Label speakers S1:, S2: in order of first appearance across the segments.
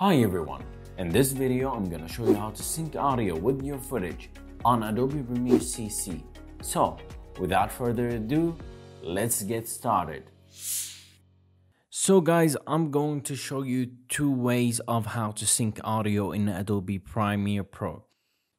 S1: Hi everyone, in this video I'm gonna show you how to sync audio with your footage on Adobe Premiere CC. So, without further ado, let's get started. So guys, I'm going to show you two ways of how to sync audio in Adobe Premiere Pro.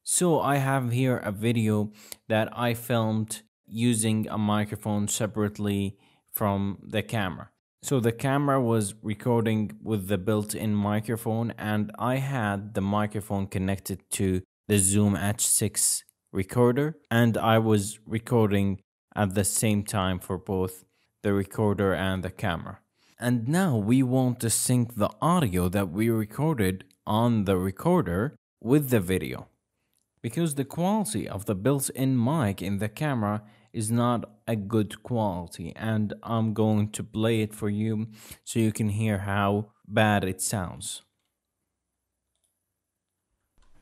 S1: So I have here a video that I filmed using a microphone separately from the camera. So the camera was recording with the built-in microphone and I had the microphone connected to the Zoom H6 recorder and I was recording at the same time for both the recorder and the camera. And now we want to sync the audio that we recorded on the recorder with the video. Because the quality of the built-in mic in the camera is not a good quality and I'm going to play it for you so you can hear how bad it sounds.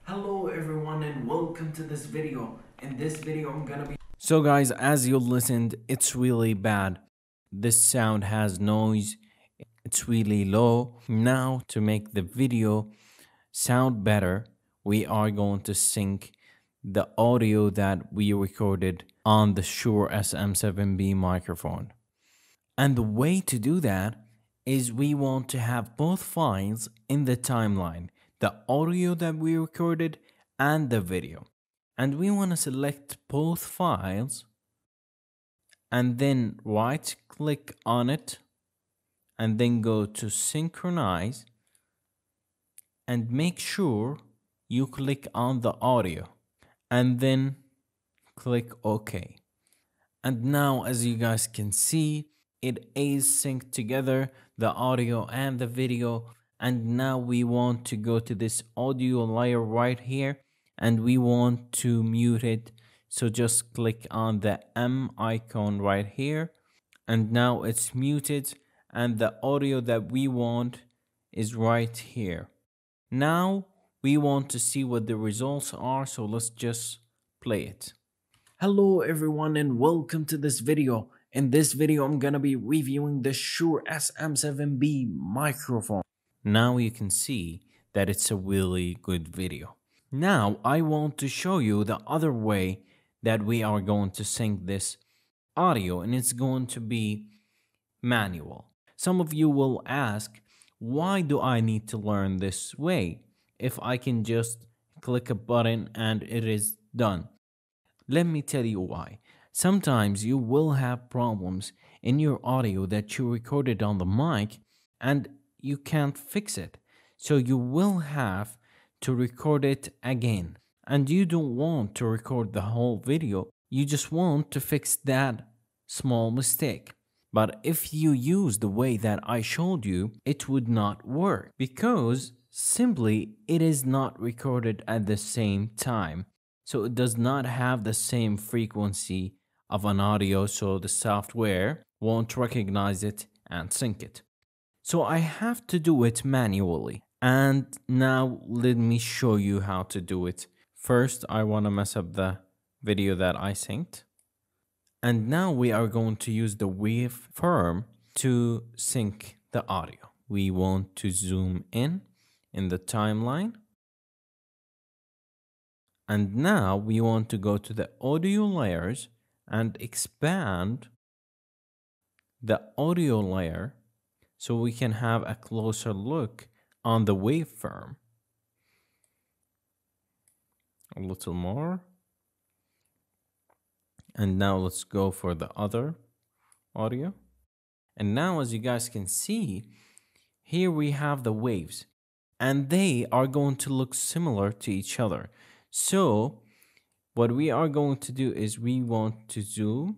S1: Hello everyone and welcome to this video. In this video I'm gonna be So guys as you listened it's really bad. This sound has noise. It's really low. Now to make the video sound better we are going to sync the audio that we recorded on the Shure SM7B microphone. And the way to do that is we want to have both files in the timeline, the audio that we recorded and the video. And we want to select both files and then right click on it and then go to synchronize and make sure you click on the audio and then click OK. And now as you guys can see, it is synced together, the audio and the video. And now we want to go to this audio layer right here and we want to mute it. So just click on the M icon right here. And now it's muted and the audio that we want is right here. Now we want to see what the results are so let's just play it. Hello everyone and welcome to this video. In this video i'm gonna be reviewing the shure sm7b microphone. Now you can see that it's a really good video. Now i want to show you the other way that we are going to sync this audio and it's going to be manual. Some of you will ask why do i need to learn this way if I can just click a button and it is done. Let me tell you why. Sometimes you will have problems in your audio that you recorded on the mic and you can't fix it. So you will have to record it again. And you don't want to record the whole video, you just want to fix that small mistake. But if you use the way that I showed you, it would not work because Simply, it is not recorded at the same time, so it does not have the same frequency of an audio, so the software won't recognize it and sync it. So I have to do it manually. And now let me show you how to do it. First, I want to mess up the video that I synced. And now we are going to use the waveform to sync the audio. We want to zoom in in the timeline. And now we want to go to the audio layers and expand the audio layer so we can have a closer look on the waveform. A little more. And now let's go for the other audio. And now as you guys can see, here we have the waves and they are going to look similar to each other. So what we are going to do is we want to zoom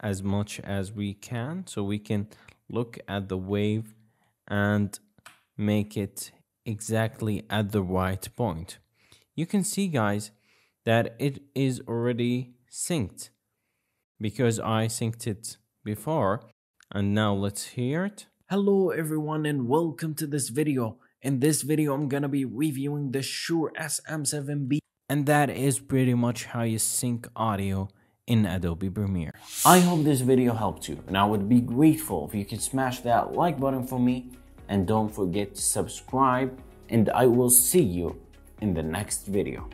S1: as much as we can so we can look at the wave and make it exactly at the right point. You can see guys that it is already synced because I synced it before and now let's hear it. Hello everyone and welcome to this video. In this video I'm gonna be reviewing the Shure SM7B and that is pretty much how you sync audio in Adobe Premiere. I hope this video helped you and I would be grateful if you could smash that like button for me and don't forget to subscribe and I will see you in the next video.